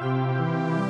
Música